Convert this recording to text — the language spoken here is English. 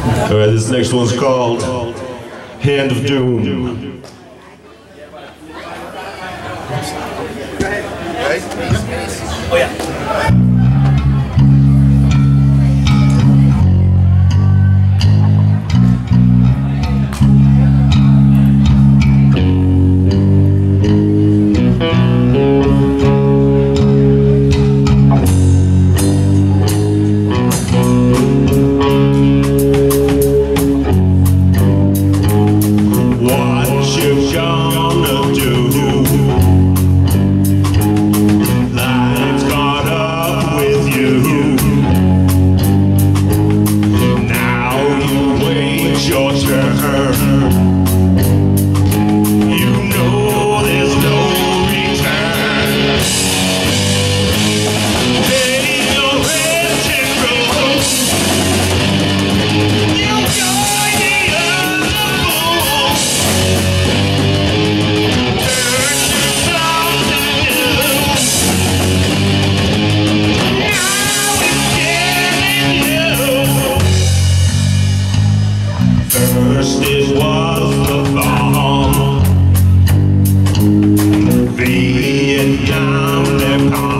All right, this next one's called Hand of Doom. Oh yeah. her. down their path.